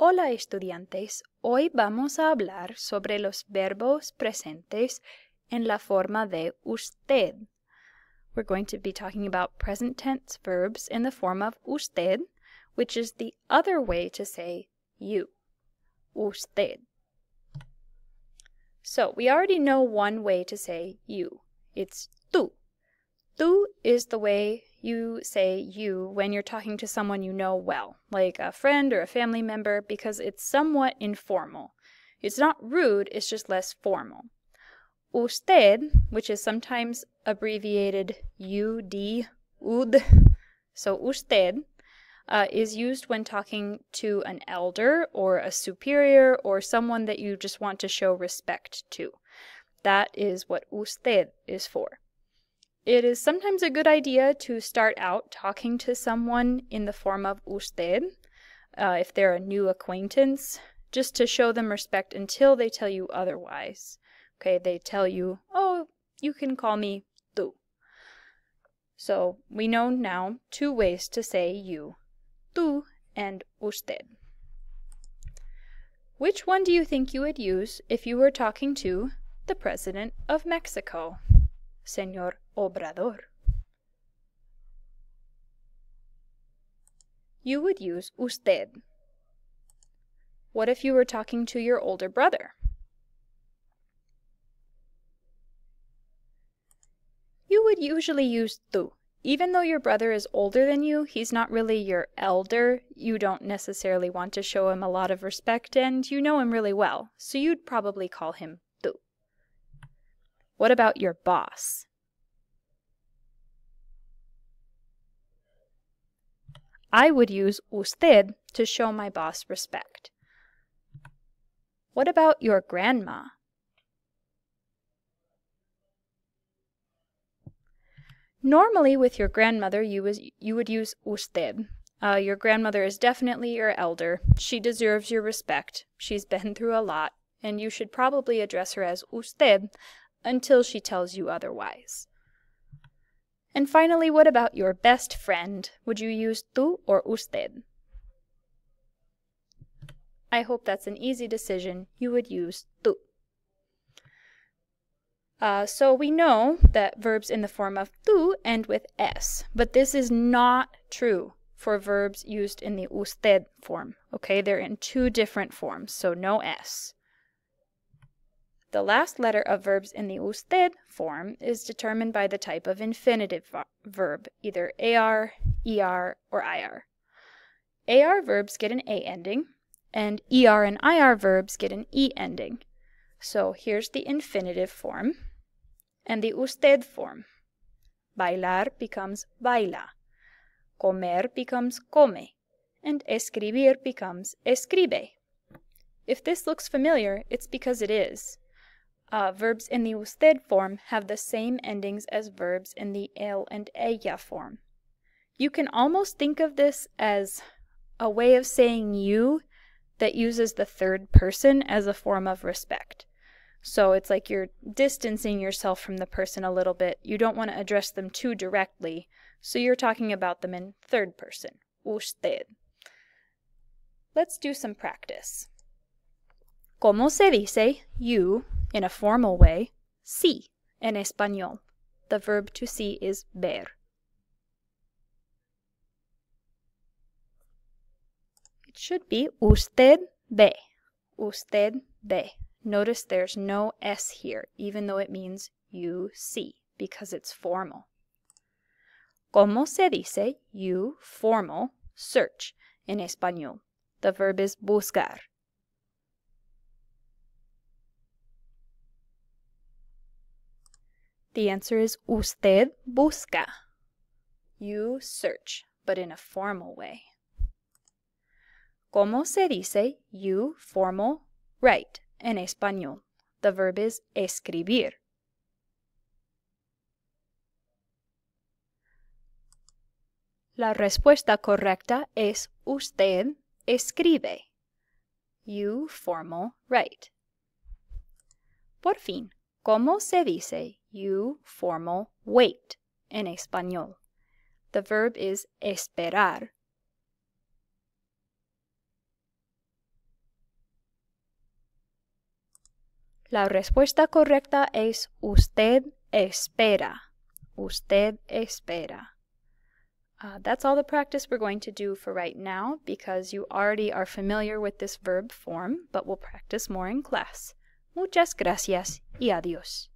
Hola estudiantes, hoy vamos a hablar sobre los verbos presentes en la forma de usted. We're going to be talking about present tense verbs in the form of usted, which is the other way to say you. Usted. So we already know one way to say you. It's tú. Tú is the way you say you when you're talking to someone you know well, like a friend or a family member, because it's somewhat informal. It's not rude, it's just less formal. Usted, which is sometimes abbreviated UD, UD, so usted, uh, is used when talking to an elder or a superior or someone that you just want to show respect to. That is what usted is for. It is sometimes a good idea to start out talking to someone in the form of usted, uh, if they're a new acquaintance, just to show them respect until they tell you otherwise. Okay, they tell you, oh, you can call me tú. So we know now two ways to say you, tú and usted. Which one do you think you would use if you were talking to the President of Mexico? Señor Obrador. You would use usted. What if you were talking to your older brother? You would usually use tú. Even though your brother is older than you, he's not really your elder. You don't necessarily want to show him a lot of respect, and you know him really well, so you'd probably call him what about your boss? I would use usted to show my boss respect. What about your grandma? Normally, with your grandmother, you, was, you would use usted. Uh, your grandmother is definitely your elder. She deserves your respect. She's been through a lot, and you should probably address her as usted until she tells you otherwise. And finally, what about your best friend? Would you use tú or usted? I hope that's an easy decision. You would use tú. Uh, so we know that verbs in the form of tú end with s, but this is not true for verbs used in the usted form. Okay, they're in two different forms, so no s. The last letter of verbs in the usted form is determined by the type of infinitive verb, either AR, ER, or IR. AR verbs get an A ending, and ER and IR verbs get an E ending. So here's the infinitive form and the usted form. Bailar becomes baila. Comer becomes come. And escribir becomes escribe. If this looks familiar, it's because it is. Uh, verbs in the usted form have the same endings as verbs in the el and ella form. You can almost think of this as a way of saying you that uses the third person as a form of respect. So it's like you're distancing yourself from the person a little bit. You don't want to address them too directly, so you're talking about them in third person. Usted. Let's do some practice. ¿Cómo se dice you in a formal way, see en español. The verb to see is ver. It should be usted ve. Usted ve. Notice there's no S here, even though it means you see, because it's formal. ¿Cómo se dice you formal search en español? The verb is buscar. The answer is usted busca. You search, but in a formal way. ¿Cómo se dice you formal write in español? The verb is escribir. La respuesta correcta es usted escribe. You formal write. Por fin, ¿cómo se dice U formal wait in español. The verb is esperar. La respuesta correcta es usted espera. Usted espera. Uh, that's all the practice we're going to do for right now because you already are familiar with this verb form, but we'll practice more in class. Muchas gracias y adiós.